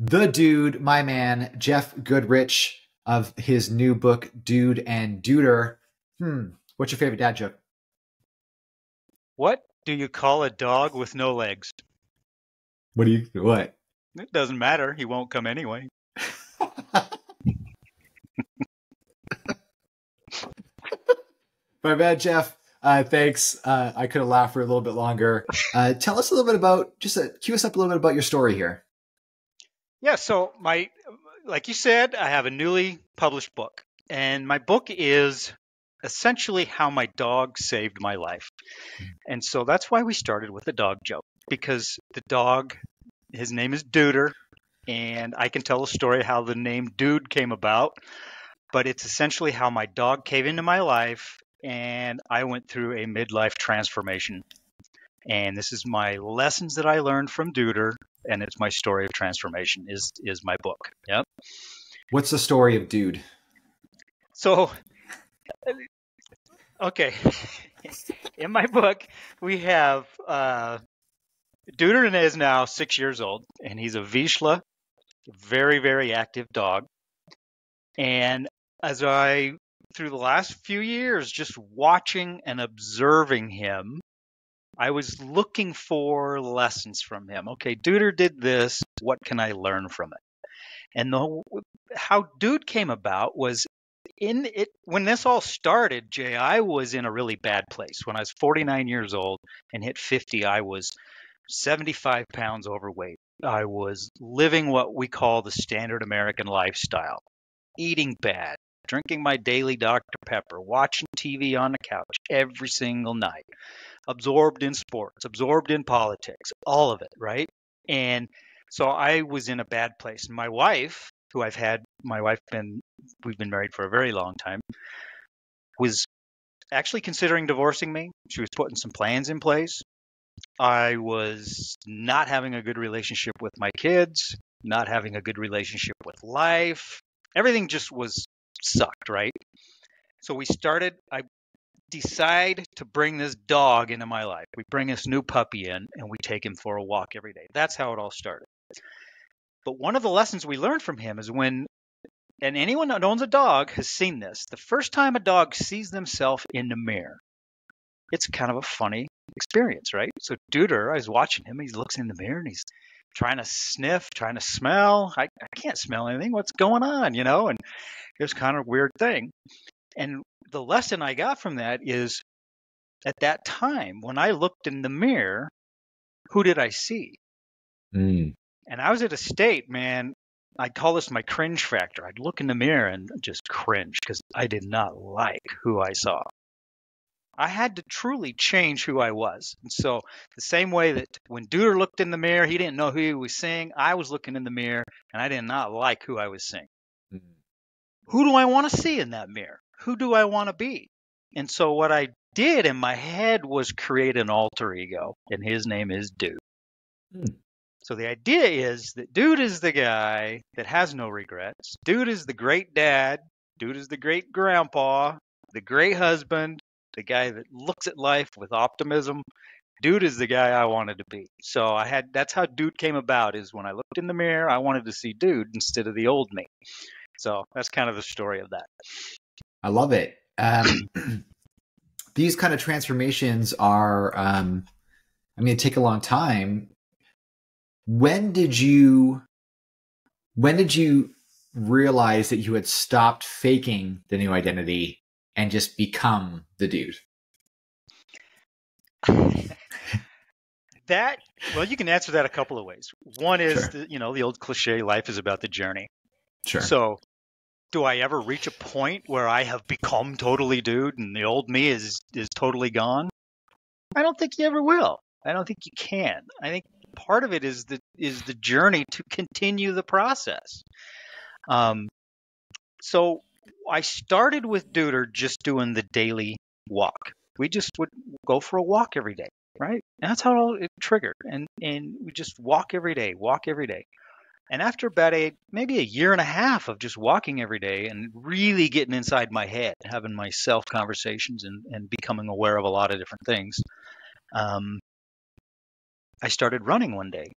the dude, my man, Jeff Goodrich of his new book, Dude and Duder. Hmm. What's your favorite dad joke? What do you call a dog with no legs? What do you what? It doesn't matter. He won't come anyway. My bad, Jeff. Uh, thanks. Uh, I could have laughed for a little bit longer. Uh, tell us a little bit about just uh, cue us up a little bit about your story here. Yeah. So my, like you said, I have a newly published book, and my book is essentially how my dog saved my life. Hmm. And so that's why we started with a dog joke because the dog, his name is Duder, and I can tell a story how the name Dude came about. But it's essentially how my dog came into my life and I went through a midlife transformation. And this is my lessons that I learned from Duder, and it's my story of transformation. is is my book. Yep. What's the story of Dude? So, okay, in my book we have uh, Duder is now six years old, and he's a Vizsla, very very active dog. And as I through the last few years, just watching and observing him, I was looking for lessons from him. Okay, Duder did this. What can I learn from it? And the, how Dude came about was in it when this all started. Jay, I was in a really bad place when I was 49 years old and hit 50. I was 75 pounds overweight. I was living what we call the standard American lifestyle, eating bad, drinking my daily Dr. Pepper, watching TV on the couch every single night, absorbed in sports, absorbed in politics, all of it, right? And so I was in a bad place. My wife, who I've had, my wife been, we've been married for a very long time, was actually considering divorcing me. She was putting some plans in place. I was not having a good relationship with my kids, not having a good relationship with life. Everything just was sucked, right? So we started, I decide to bring this dog into my life. We bring this new puppy in and we take him for a walk every day. That's how it all started. But one of the lessons we learned from him is when, and anyone that owns a dog has seen this, the first time a dog sees themselves in the mirror, it's kind of a funny experience, right? So Duder, I was watching him, he looks in the mirror and he's trying to sniff, trying to smell. I, I can't smell anything. What's going on? You know, and it was kind of a weird thing. And the lesson I got from that is at that time, when I looked in the mirror, who did I see? Mm. And I was at a state, man, I call this my cringe factor. I'd look in the mirror and just cringe because I did not like who I saw. I had to truly change who I was. And so, the same way that when Duder looked in the mirror, he didn't know who he was seeing, I was looking in the mirror and I did not like who I was seeing. Mm-hmm. Who do I want to see in that mirror? Who do I want to be? And so, what I did in my head was create an alter ego, and his name is Dude. Mm. So the idea is that dude is the guy that has no regrets. Dude is the great dad. Dude is the great grandpa, the great husband, the guy that looks at life with optimism. Dude is the guy I wanted to be. So I had that's how dude came about is when I looked in the mirror, I wanted to see dude instead of the old me. So that's kind of the story of that. I love it. Um, these kind of transformations are um, I mean, take a long time. When did you when did you realize that you had stopped faking the new identity and just become the dude? that well, you can answer that a couple of ways. One is sure. the, you know the old cliche: life is about the journey. Sure. So, do I ever reach a point where I have become totally dude and the old me is is totally gone? I don't think you ever will. I don't think you can. I think part of it is the is the journey to continue the process. Um, so I started with Duder just doing the daily walk. We just would go for a walk every day, right? And that's how it triggered. And and we just walk every day, walk every day. And after about a maybe a year and a half of just walking every day and really getting inside my head, having my self conversations and, and becoming aware of a lot of different things, um, I started running one day.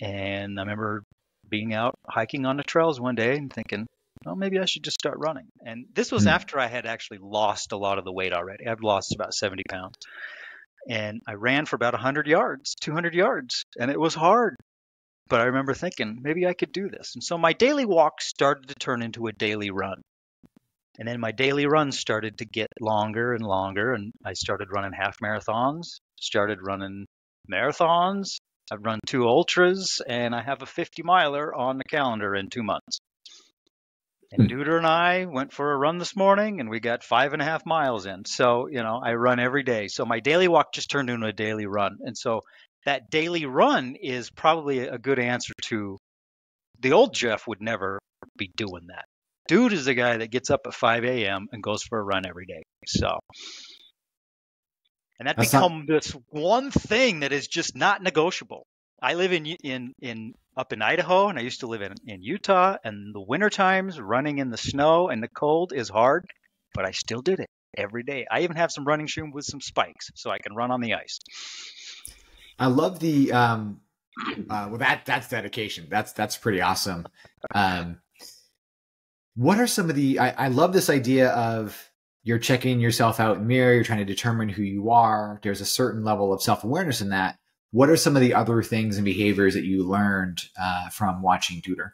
And I remember being out hiking on the trails one day and thinking, well, maybe I should just start running. And this was mm. after I had actually lost a lot of the weight already. I've lost about 70 pounds. And I ran for about 100 yards, 200 yards, and it was hard. But I remember thinking, maybe I could do this. And so my daily walk started to turn into a daily run. And then my daily runs started to get longer and longer. And I started running half marathons, started running marathons. I've run two ultras, and I have a 50 miler on the calendar in two months. And hmm. Duder and I went for a run this morning and we got five and a half miles in. So, you know, I run every day. So my daily walk just turned into a daily run. And so that daily run is probably a good answer to the old Jeff would never be doing that. Dude is the guy that gets up at 5 a.m. and goes for a run every day. So, and that That's become not... this one thing that is just not negotiable. I live in in in up in Idaho, and I used to live in in Utah. And the winter times, running in the snow and the cold is hard, but I still did it every day. I even have some running shoes with some spikes, so I can run on the ice. I love the um, uh, well that that's dedication. That's that's pretty awesome. Um, what are some of the? I, I love this idea of you're checking yourself out in mirror. You're trying to determine who you are. There's a certain level of self awareness in that. What are some of the other things and behaviors that you learned uh, from watching Duder?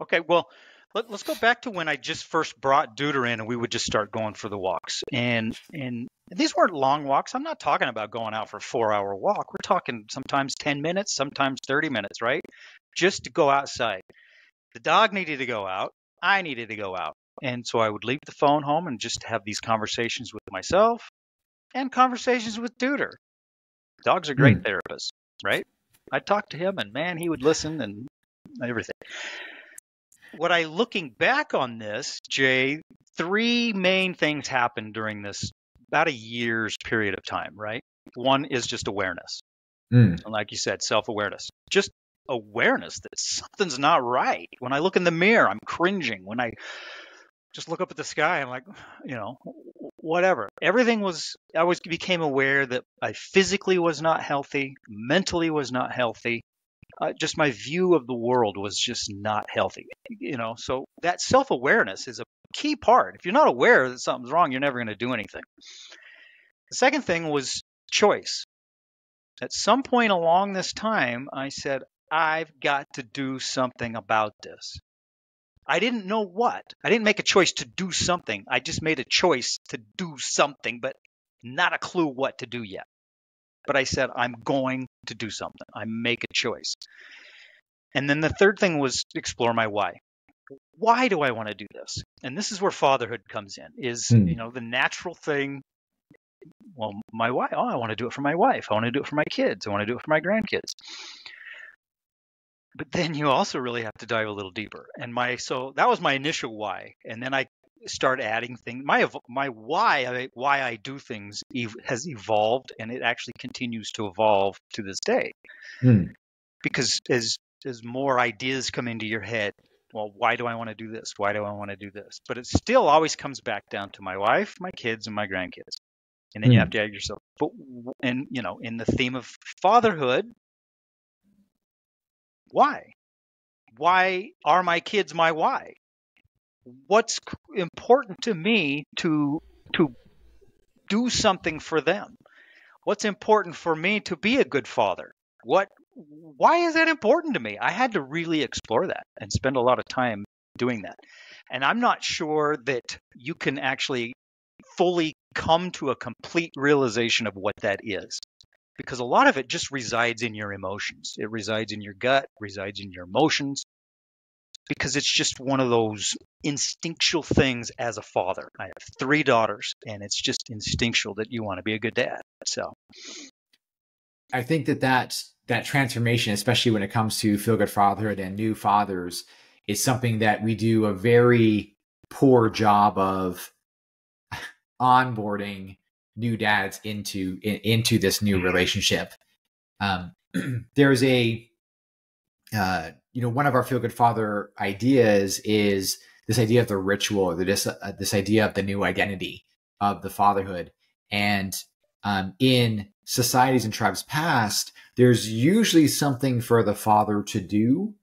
Okay, well, let, us go back to when I just first brought Duder in, and we would just start going for the walks. And and these weren't long walks. I'm not talking about going out for a four hour walk. We're talking sometimes 10 minutes, sometimes 30 minutes, right? Just to go outside. The dog needed to go out. I needed to go out. And so I would leave the phone home and just have these conversations with myself and conversations with Duder. Dogs are great mm. therapists, right? I'd talk to him and man, he would listen and everything. What I looking back on this, Jay, three main things happened during this about a year's period of time, right? One is just awareness. Mm. And like you said, self awareness. Just awareness that something's not right. When I look in the mirror, I'm cringing. When I just look up at the sky. I'm like, you know, whatever. Everything was, I was became aware that I physically was not healthy, mentally was not healthy. Uh, just my view of the world was just not healthy, you know. So that self awareness is a key part. If you're not aware that something's wrong, you're never going to do anything. The second thing was choice. At some point along this time, I said, I've got to do something about this. I didn't know what. I didn't make a choice to do something. I just made a choice to do something, but not a clue what to do yet. But I said, I'm going to do something. I make a choice. And then the third thing was explore my why. Why do I want to do this? And this is where fatherhood comes in. Is hmm. you know the natural thing. Well, my why. Oh, I want to do it for my wife. I want to do it for my kids. I want to do it for my grandkids but then you also really have to dive a little deeper. And my so that was my initial why, and then I start adding things. My my why why I do things has evolved, and it actually continues to evolve to this day. Hmm. Because as as more ideas come into your head, well, why do I want to do this? Why do I want to do this? But it still always comes back down to my wife, my kids, and my grandkids. And then you hmm. have to ask yourself, but and you know, in the theme of fatherhood, why? Why are my kids my why? What's important to me to to do something for them? What's important for me to be a good father? What why is that important to me? I had to really explore that and spend a lot of time doing that. And I'm not sure that you can actually fully come to a complete realization of what that is because a lot of it just resides in your emotions. It resides in your gut, resides in your emotions, because it's just one of those instinctual things as a father. I have three daughters, and it's just instinctual that you want to be a good dad. So, I think that that that transformation, especially when it comes to feel good fatherhood and new fathers, is something that we do a very poor job of onboarding new dads into in, into this new mm-hmm. relationship. Um, there's a uh, you know one of our feel good father ideas is this idea of the ritual or this uh, this idea of the new identity of the fatherhood and um, in societies and tribes past there's usually something for the father to do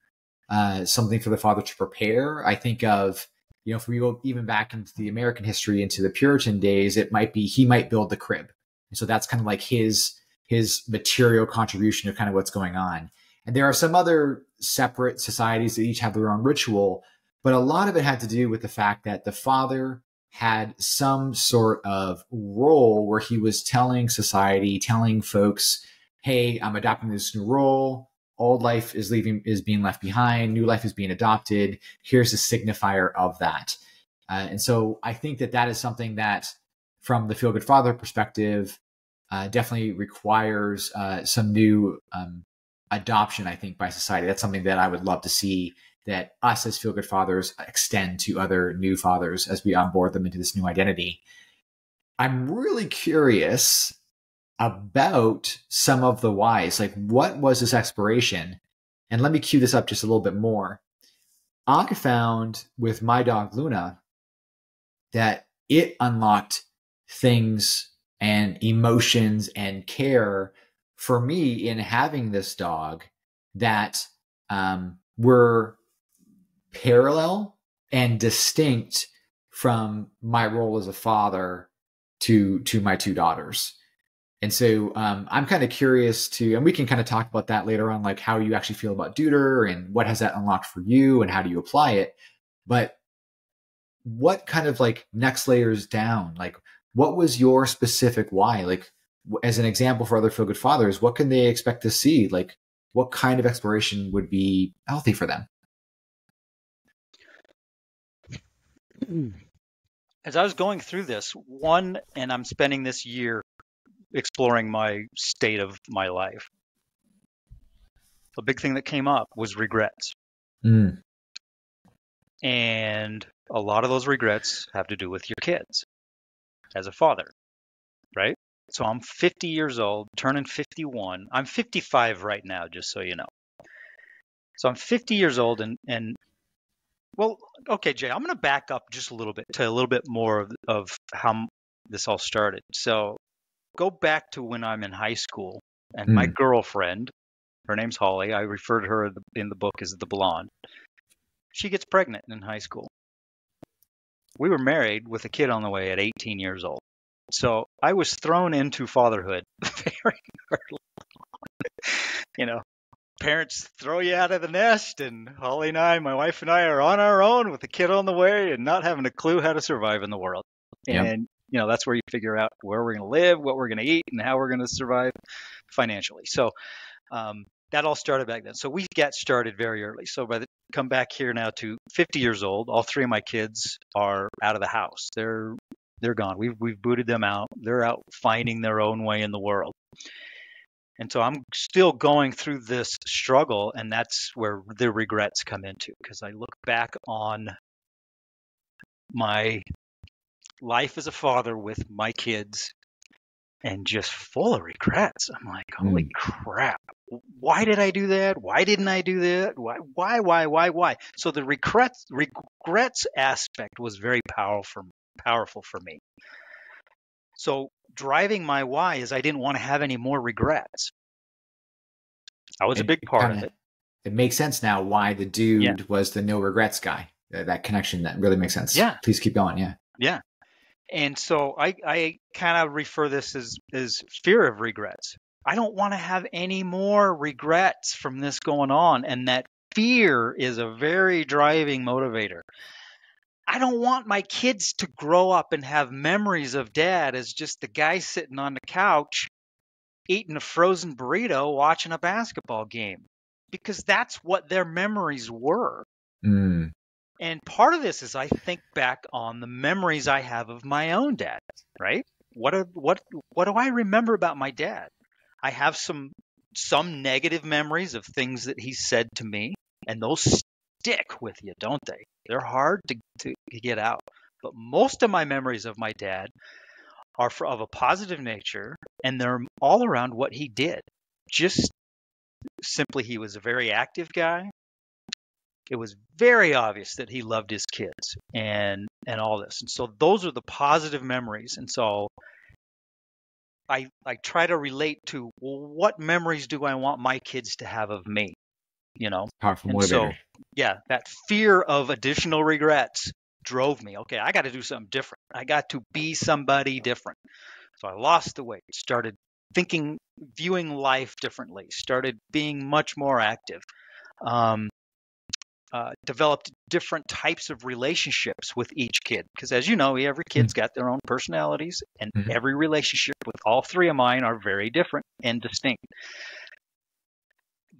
uh, something for the father to prepare. I think of, you know, if we go even back into the American history, into the Puritan days, it might be he might build the crib. And so that's kind of like his his material contribution to kind of what's going on. And there are some other separate societies that each have their own ritual, but a lot of it had to do with the fact that the father had some sort of role where he was telling society, telling folks, hey, I'm adopting this new role. Old life is leaving, is being left behind. New life is being adopted. Here's a signifier of that. Uh, and so I think that that is something that, from the feel good father perspective, uh, definitely requires uh, some new um, adoption, I think, by society. That's something that I would love to see that us as feel good fathers extend to other new fathers as we onboard them into this new identity. I'm really curious about some of the whys. Like, what was this exploration? And let me cue this up just a little bit more. I found with my dog Luna that it unlocked things and emotions and care for me in having this dog that um, were parallel and distinct from my role as a father to to my two daughters. And so um, i'm kind of curious to and we can kind of talk about that later on like how you actually feel about Duder and what has that unlocked for you and how do you apply it. But what kind of like next layers down? Like what was your specific why? Like as an example for other feel good fathers what can they expect to see? Like what kind of exploration would be healthy for them as I was going through this, one, and I'm spending this year exploring my state of my life. A big thing that came up was regrets. Mm. And a lot of those regrets have to do with your kids as a father, right? So I'm 50 years old, turning 51. I'm 55 right now, just so you know. So I'm 50 years old, and, and well, okay, Jay, I'm going to back up just a little bit to a little bit more of, of how this all started. So go back to when I'm in high school and mm. my hmm. girlfriend, her name's Holly. I refer to her in the book as the blonde. She gets pregnant in high school. We were married with a kid on the way at 18 years old. So I was thrown into fatherhood very early. you know, parents throw you out of the nest, and Holly and I, my wife and I, are on our own with a kid on the way and not having a clue how to survive in the world. Yep. And you know that's where you figure out where we're going to live, what we're going to eat, and how we're going to survive financially. So um, that all started back then. So we got started very early. So by the come back here now to 50 years old, all three of my kids are out of the house. They're they're gone. We've we've booted them out. They're out finding their own way in the world. And so I'm still going through this struggle, and that's where the regrets come into because I look back on my life as a father with my kids and just full of regrets. I'm like, holy mm. crap. Why did I do that? Why didn't I do that? Why, why, why, why, why? So the regrets, regrets aspect was very powerful, powerful for me. So driving my why is I didn't want to have any more regrets. That was a big part kinda, of it. It makes sense now why the dude yeah. was the no regrets guy. Uh, that connection that really makes sense. Yeah. Please keep going. Yeah. Yeah. And so I, I kind of refer this as, as fear of regrets. I don't want to have any more regrets from this going on. And that fear is a very driving motivator. I don't want my kids to grow up and have memories of dad as just the guy sitting on the couch eating a frozen burrito watching a basketball game because that's what their memories were. Mm. And part of this is I think back on the memories I have of my own dad, right? What are, what what do I remember about my dad? I have some some negative memories of things that he said to me, and those stick with you, don't they? They're hard to, to get out. But most of my memories of my dad are for, of a positive nature, and they're all around what he did. Just simply, he was a very active guy. It was very obvious that he loved his kids and and all this. And so those are the positive memories. And so I I try to relate to well, what memories do I want my kids to have of me? You know, powerful motivator. So, yeah, that fear of additional regrets drove me. Okay, I got to do something different. I got to be somebody different. So I lost the weight, started thinking, viewing life differently, started being much more active. Um, uh, developed different types of relationships with each kid because as you know every kid's mm-hmm. got their own personalities and mm-hmm. every relationship with all three of mine are very different and distinct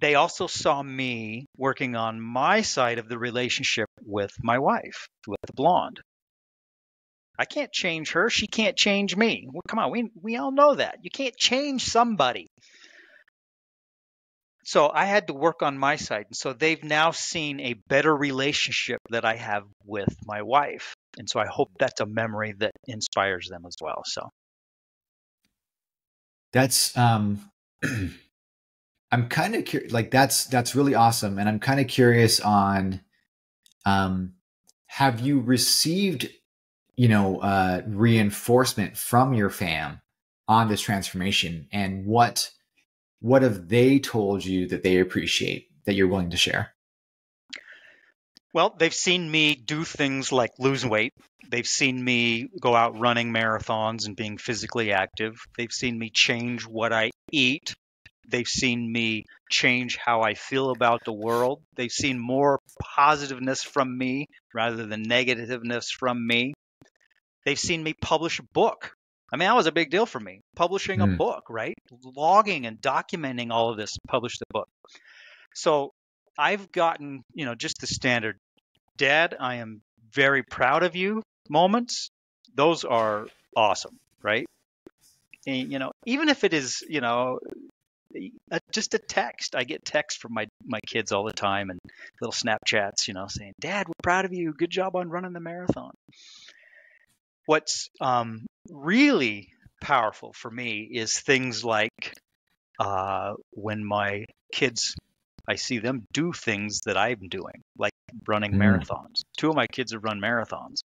they also saw me working on my side of the relationship with my wife with the blonde i can't change her she can't change me well, come on we, we all know that you can't change somebody so I had to work on my side. And so they've now seen a better relationship that I have with my wife. And so I hope that's a memory that inspires them as well. So that's um I'm kind of curious like that's that's really awesome and I'm kind of curious on um have you received you know uh reinforcement from your fam on this transformation and what what have they told you that they appreciate that you're willing to share? Well, they've seen me do things like lose weight. They've seen me go out running marathons and being physically active. They've seen me change what I eat. They've seen me change how I feel about the world. They've seen more positiveness from me rather than negativeness from me. They've seen me publish a book I mean, that was a big deal for me. Publishing mm. a hmm. book, right? Logging and documenting all of this, publish the book. So I've gotten, you know, just the standard, Dad, I am very proud of you moments. Those are awesome, right? And, you know, even if it is, you know, a, just a text. I get texts from my my kids all the time and little Snapchats, you know, saying, "Dad, we're proud of you. Good job on running the marathon." What's um, really powerful for me is things like uh, when my kids, I see them do things that I'm doing, like running mm. marathons. Two of my kids have run marathons.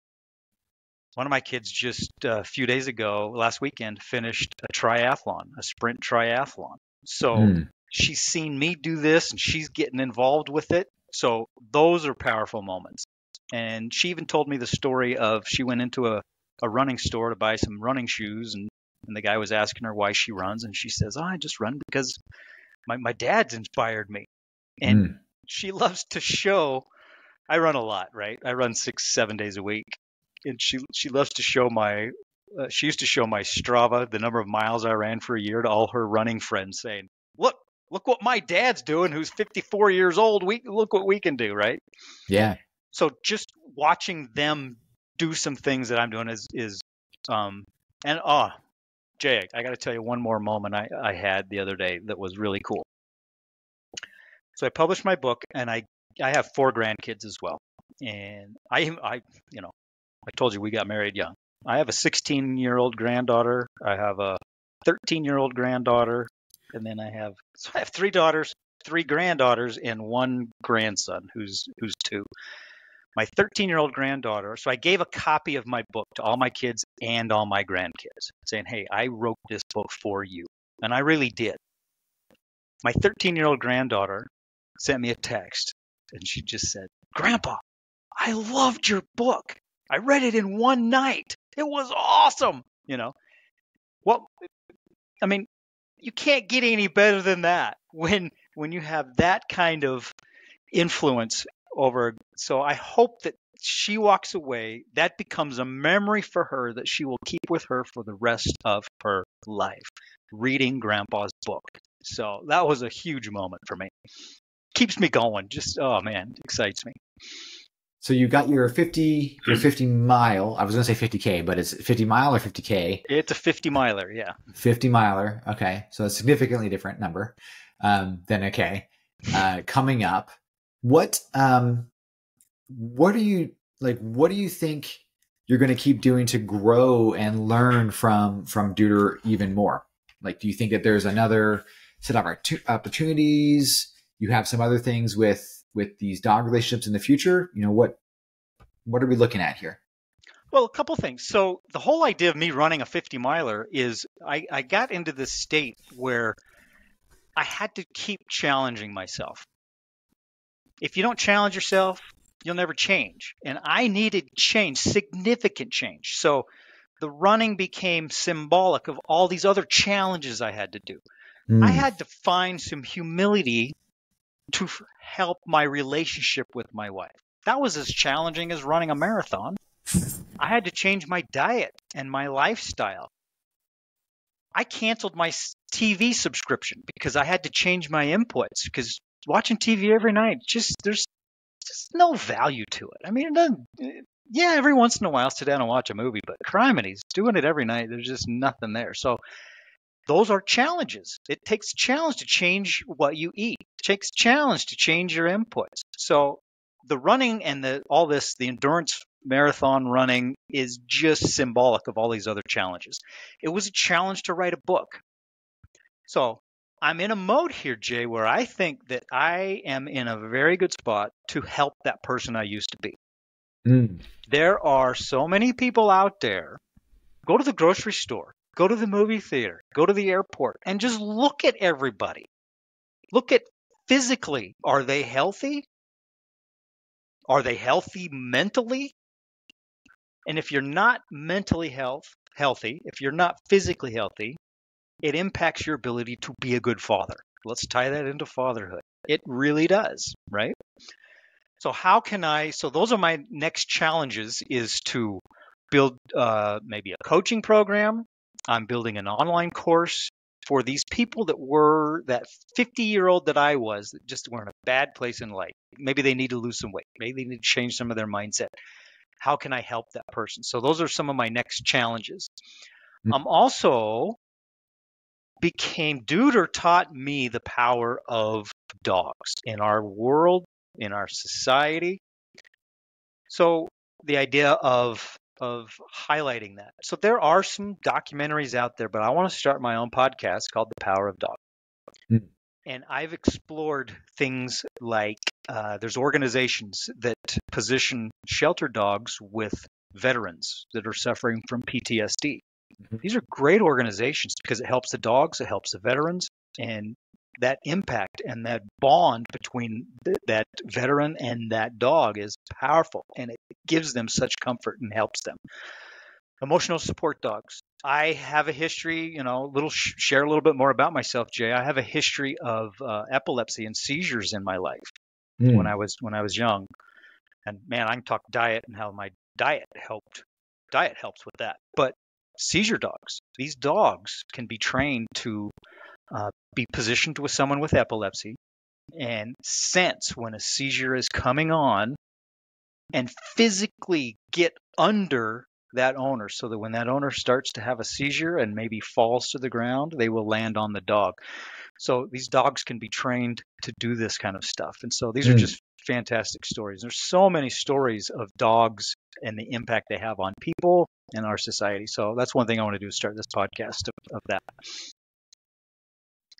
One of my kids just uh, a few days ago, last weekend, finished a triathlon, a sprint triathlon. So mm. she's seen me do this and she's getting involved with it. So those are powerful moments. And she even told me the story of she went into a a running store to buy some running shoes and and the guy was asking her why she runs and she says oh, i just run because my, my dad's inspired me and mm. she loves to show i run a lot right i run six seven days a week and she she loves to show my uh, she used to show my strava the number of miles i ran for a year to all her running friends saying look look what my dad's doing who's 54 years old we look what we can do right yeah so just watching them do some things that I'm doing is is um and oh Jay, I got to tell you one more moment I, I had the other day that was really cool. So I published my book and I I have four grandkids as well. And I I you know, I told you we got married young. I have a 16 year old granddaughter. I have a 13 year old granddaughter, and then I have so I have three daughters, three granddaughters, and one grandson who's who's two my 13 year old granddaughter. So I gave a copy of my book to all my kids and all my grandkids, saying, Hey, I wrote this book for you. And I really did. My 13 year old granddaughter sent me a text and she just said, Grandpa, I loved your book. I read it in one night. It was awesome. You know, well, I mean, you can't get any better than that when when you have that kind of influence over. So I hope that she walks away, that becomes a memory for her that she will keep with her for the rest of her life, reading grandpa's book. So that was a huge moment for me. Keeps me going. Just, oh man, excites me. So you got your 50, your 50 mile. I was going to say 50K, but it's 50 mile or 50K? It's a 50 miler. Yeah. 50 miler. Okay. So a significantly different number um, than a K uh, coming up what um what do you like what do you think you're going to keep doing to grow and learn from from Duder even more? Like, do you think that there's another set of opportunities? You have some other things with with these dog relationships in the future. You know what what are we looking at here? Well, a couple things. So the whole idea of me running a 50 miler is I, I got into this state where I had to keep challenging myself if you don't challenge yourself, you'll never change. And I needed change, significant change. So the running became symbolic of all these other challenges I had to do. Mm. I had to find some humility to help my relationship with my wife. That was as challenging as running a marathon. I had to change my diet and my lifestyle. I canceled my TV subscription because I had to change my inputs because watching TV every night just there's just no value to it. I mean, it. Eh, yeah, every once in a while, I'll sit down and watch a movie, but crime and he's doing it every night. There's just nothing there. So those are challenges. It takes challenge to change what you eat. It takes challenge to change your inputs. So the running and the all this, the endurance marathon running is just symbolic of all these other challenges. It was a challenge to write a book. So I'm in a mode here, Jay, where I think that I am in a very good spot to help that person I used to be. Mm. There are so many people out there. Go to the grocery store, go to the movie theater, go to the airport, and just look at everybody. Look at physically. Are they healthy? Are they healthy mentally? And if you're not mentally health, healthy, if you're not physically healthy, it impacts your ability to be a good father. Let's tie that into fatherhood. It really does, right? So how can I? So those are my next challenges: is to build uh, maybe a coaching program. I'm building an online course for these people that were that 50 year old that I was that just were in a bad place in life. Maybe they need to lose some weight. Maybe they need to change some of their mindset. How can I help that person? So those are some of my next challenges. Mm-hmm. I'm also became Duder taught me the power of dogs in our world, in our society. So the idea of of highlighting that. So there are some documentaries out there, but I want to start my own podcast called The Power of Dog. Mm. And I've explored things like uh, there's organizations that position shelter dogs with veterans that are suffering from PTSD. Mm-hmm. These are great organizations because it helps the dogs, it helps the veterans, and that impact and that bond between th- that veteran and that dog is powerful and it gives them such comfort and helps them. Emotional support dogs. I have a history, you know, little sh- share a little bit more about myself, Jay. I have a history of uh, epilepsy and seizures in my life mm. when I was when I was young, and man, I can talk diet and how my diet helped. Diet helps with that, but seizure dogs. These dogs can be trained to uh, be positioned with someone with epilepsy and sense when a seizure is coming on and physically get under that owner so that when that owner starts to have a seizure and maybe falls to the ground, they will land on the dog. So these dogs can be trained to do this kind of stuff. And so these mm. are just fantastic stories. There's so many stories of dogs and the impact they have on people and our society. So that's one thing I want to do is start this podcast of, of that.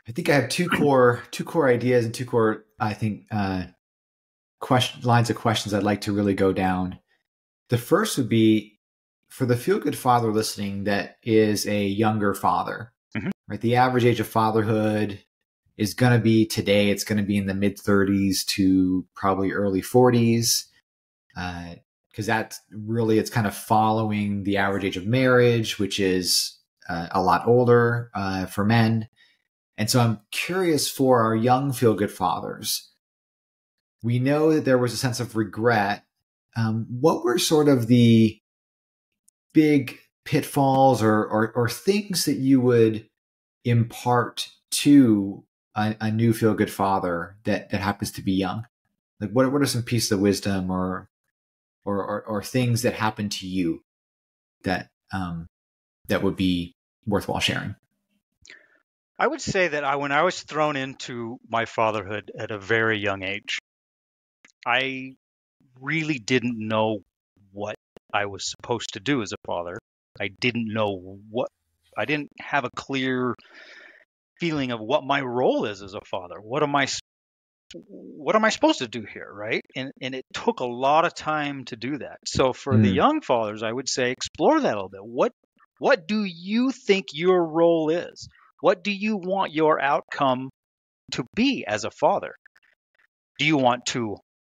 I think I have two core two core ideas and two core I think uh, question lines of questions I'd like to really go down. The first would be for the feel good father listening that is a younger father. Mm-hmm. Right, the average age of fatherhood is going to be today. It's going to be in the mid 30s to probably early 40s. Uh, because that's really it's kind of following the average age of marriage, which is uh, a lot older uh, for men. And so I'm curious for our young feel good fathers. We know that there was a sense of regret. Um, what were sort of the big pitfalls or, or, or things that you would impart to a, a new feel good father that, that happens to be young? Like what, what are some pieces of wisdom or or, or, or things that happen to you that um, that would be worthwhile sharing? I would say that I, when I was thrown into my fatherhood at a very young age, I really didn't know what I was supposed to do as a father. I didn't know what I didn't have a clear feeling of what my role is as a father. What am I what am I supposed to do here, right? And and it took a lot of time to do that. So for mm. the young fathers, I would say explore that a little bit. What what do you think your role is? What do you want your outcome to be as a father? Do you want to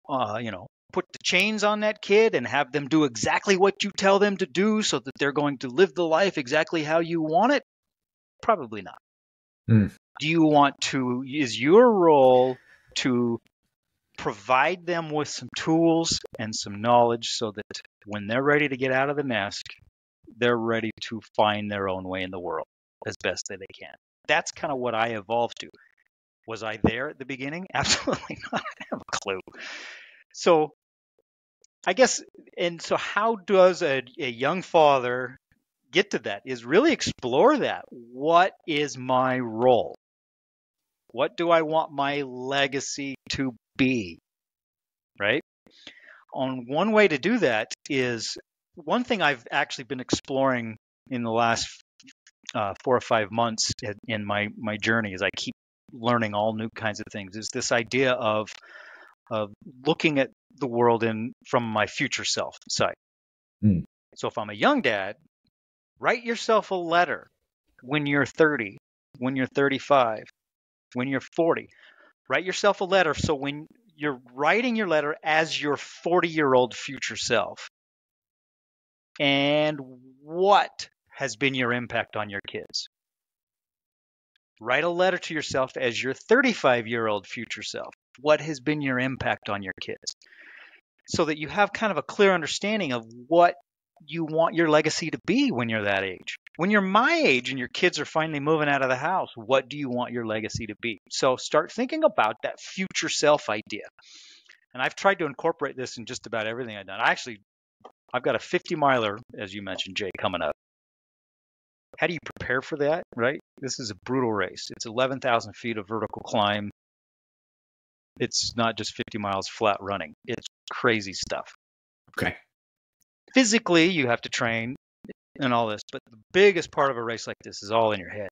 uh, you know, put the chains on that kid and have them do exactly what you tell them to do so that they're going to live the life exactly how you want it? Probably not. Hmm. Do you want to, is your role to provide them with some tools and some knowledge so that when they're ready to get out of the nest, they're ready to find their own way in the world as best that they can. That's kind of what I evolved to. Was I there at the beginning? Absolutely not. I have a clue. So I guess, and so how does a, a young father get to that? Is really explore that. What is my role? What do I want my legacy to be? Right? On one way to do that is one thing I've actually been exploring in the last uh, four or five months in my my journey as I keep learning all new kinds of things is this idea of of looking at the world in from my future self side. Mm. So if I'm a young dad, write yourself a letter when you're 30, when you're 35, when you're 40. Write yourself a letter so when you're writing your letter as your 40 year old future self. And what has been your impact on your kids? Write a letter to yourself as your 35 year old future self. What has been your impact on your kids? So that you have kind of a clear understanding of what you want your legacy to be when you're that age. When you're my age and your kids are finally moving out of the house, what do you want your legacy to be? So start thinking about that future self idea. And I've tried to incorporate this in just about everything I've done. I actually, I've got a 50 miler, as you mentioned, Jay, coming up. How do you prepare for that, right? This is a brutal race. It's 11,000 feet of vertical climb. It's not just 50 miles flat running. It's crazy stuff. Okay. Physically, you have to train and all this, but the biggest part of a race like this is all in your head.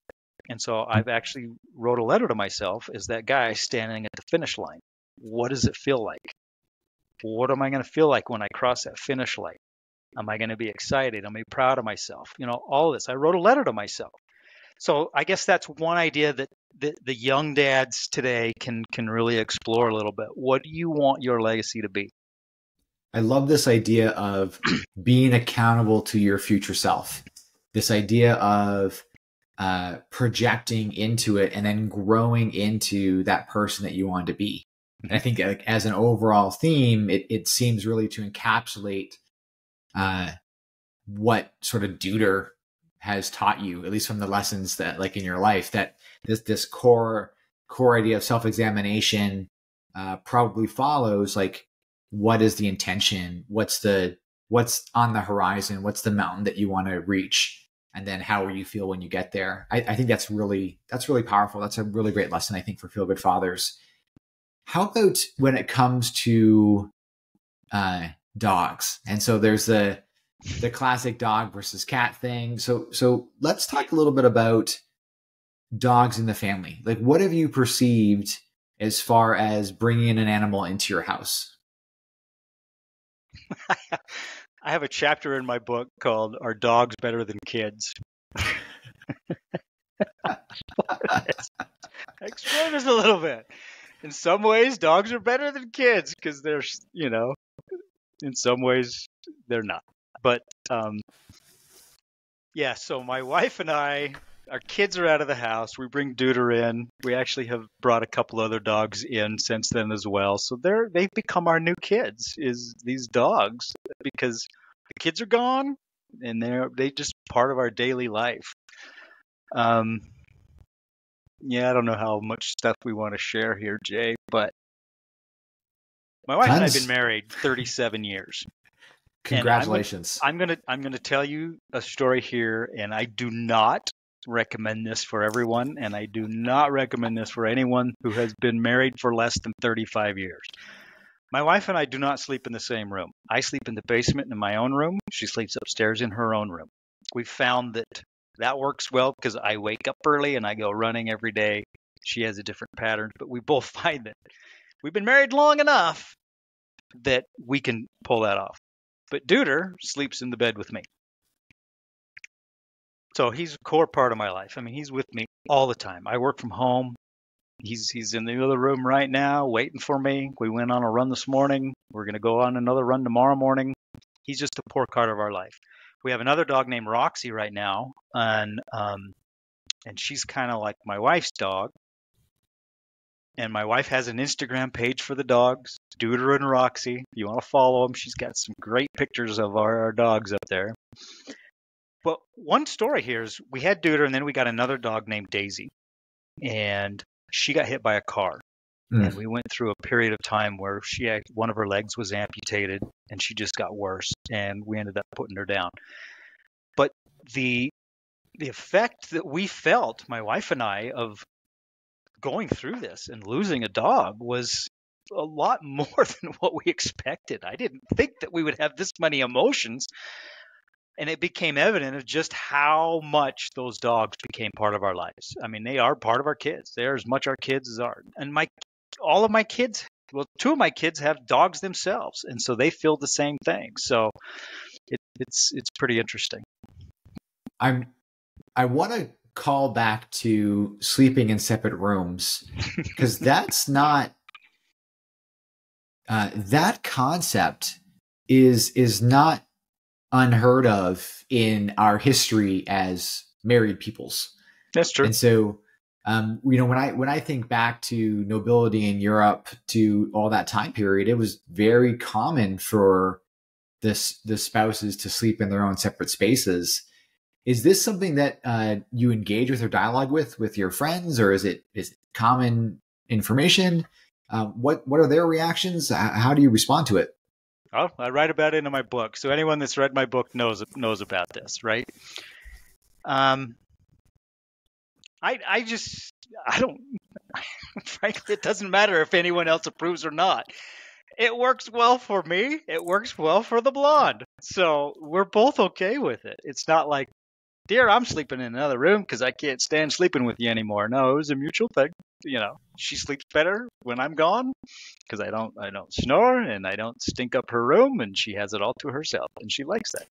And so hmm. I've actually wrote a letter to myself as that guy standing at the finish line. What does it feel like? What am I going to feel like when I cross that finish line? Am I going to be excited? Am I proud of myself? You know, all this. I wrote a letter to myself. So I guess that's one idea that the, the young dads today can can really explore a little bit. What do you want your legacy to be? I love this idea of being accountable to your future self. This idea of uh, projecting into it and then growing into that person that you want to be. And I think like, as an overall theme, it, it seems really to encapsulate uh, what sort of Duder has taught you, at least from the lessons that like in your life, that this this core core idea of self examination uh, probably follows like what is the intention, what's the what's on the horizon, what's the mountain that you want to reach, and then how will you feel when you get there. I, I think that's really that's really powerful. That's a really great lesson I think for feel good fathers. How about when it comes to uh, dogs. And so there's the the classic dog versus cat thing. So so let's talk a little bit about dogs in the family. Like what have you perceived as far as bringing an animal into your house? I have a chapter in my book called "Are Dogs Better Than Kids?" Explore this a little bit. In some ways, dogs are better than kids because they're, you know, in some ways they're not. But um, yeah, so my wife and I, our kids are out of the house. We bring Duder in. We actually have brought a couple other dogs in since then as well. So they're they've become our new kids. Is these dogs because the kids are gone and they're they just part of our daily life. Um, yeah, I don't know how much stuff we want to share here, Jay, but my wife Tons. and I have been married 37 years. Congratulations. I'm, gonna I'm gonna tell you a story here, and I do not recommend this for everyone, and I do not recommend this for anyone who has been married for less than 35 years. My wife and I do not sleep in the same room. I sleep in the basement in my own room. She sleeps upstairs in her own room. We found that that works well because I wake up early and I go running every day. She has a different pattern, but we both find that we've been married long enough that we can pull that off. But Duder sleeps in the bed with me. So he's a core part of my life. I mean, he's with me all the time. I work from home. He's he's in the other room right now, waiting for me. We went on a run this morning. We're gonna go on another run tomorrow morning. He's just a poor part of our life. We have another dog named Roxy right now, and um, and she's kind of like my wife's dog. And my wife has an Instagram page for the dogs, Duder and Roxy. If you want to follow them, she's got some great pictures of our, our dogs up there. But one story here is we had Duder, and then we got another dog named Daisy, and she got hit by a car. Mm. And we went through a period of time where she had, one of her legs was amputated, and she just got worse, and we ended up putting her down. But the the effect that we felt, my wife and I, of going through this and losing a dog was a lot more than what we expected. I didn't think that we would have this many emotions. And it became evident of just how much those dogs became part of our lives. I mean, they are part of our kids. They're as much our kids as our. And my, all of my kids, well, two of my kids have dogs themselves, and so they feel the same thing. So, it, it's it's pretty interesting. I'm I want to call back to sleeping in separate rooms because that's not uh, that concept is is not unheard of in our history as married peoples. That's true. And so, um, you know, when I when I think back to nobility in Europe to all that time period, it was very common for this the spouses to sleep in their own separate spaces. Is this something that uh, you engage with or dialogue with with your friends, or is it is it common information? Uh, what what are their reactions? How do you respond to it? Oh, I write about it in my book, so anyone that's read my book knows knows about this, right? Um, I I just I don't. frankly, it doesn't matter if anyone else approves or not. It works well for me. It works well for the blonde. So we're both okay with it. It's not like, dear, I'm sleeping in another room because I can't stand sleeping with you anymore. No, it was a mutual thing. You know, she sleeps better when I'm gone because I don't I don't snore and I don't stink up her room, and she has it all to herself, and she likes that.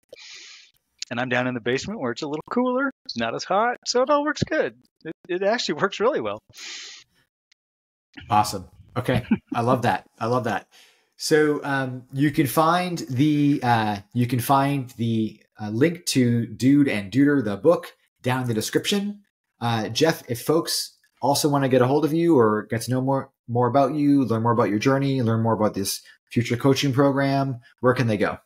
And I'm down in the basement where it's a little cooler. It's not as hot, so it all works good. It, it actually works really well. Awesome. Okay, I love that. I love that. So um, you can find the uh, you can find the uh, link to Dude and Duder the book down in the description. Uh, Jeff, if folks also want to get a hold of you or get to know more more about you, learn more about your journey, learn more about this future coaching program, where can they go?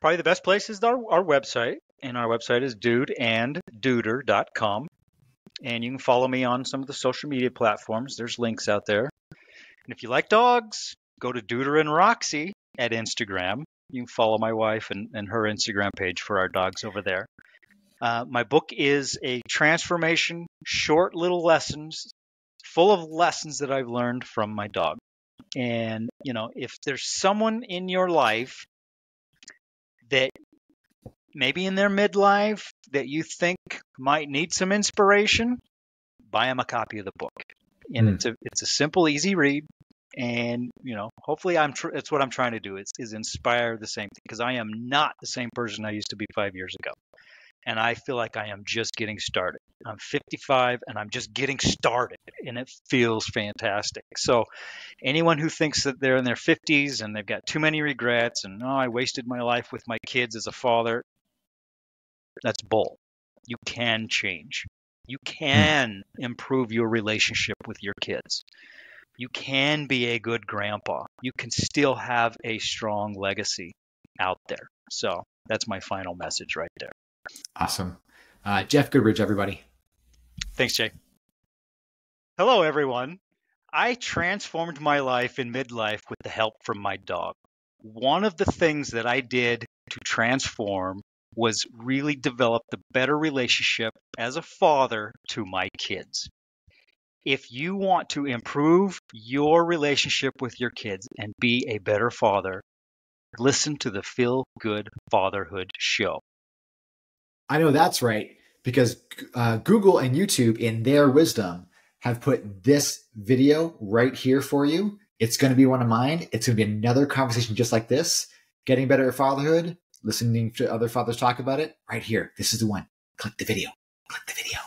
Probably the best place is our, our website, and our website is dudeandduder.com. And you can follow me on some of the social media platforms. There's links out there. And if you like dogs, go to Duder and Roxy at Instagram. You can follow my wife and, and her Instagram page for our dogs over there. Uh, my book is a transformation, short little lessons, full of lessons that I've learned from my dog. And, you know, if there's someone in your life that maybe in their midlife that you think might need some inspiration, buy them a copy of the book. And Mm. it's a it's a simple, easy read. And you know, hopefully, I'm tr- it's what I'm trying to do is is inspire the same thing because I am not the same person I used to be five years ago, and I feel like I am just getting started. I'm 55 and I'm just getting started, and it feels fantastic. So, anyone who thinks that they're in their 50s and they've got too many regrets and oh, I wasted my life with my kids as a father, that's bull. You can change. You hmm. can improve your relationship with your kids. You can be a good grandpa. You can still have a strong legacy out there. So that's my final message right there. Awesome. Uh, Jeff Goodrich, everybody. Thanks, Jay. Hello, everyone. I transformed my life in midlife with the help from my dog. One of the things that I did to transform was really develop the better relationship as a father to my kids. If you want to improve your relationship with your kids and be a better father, listen to the Feel Good Fatherhood Show. I know that's right because uh, Google and YouTube, in their wisdom, have put this video right here for you. It's going to be one of mine. It's going to be another conversation just like this, getting better at fatherhood, listening to other fathers talk about it right here. This is the one. Click the video. Click the video.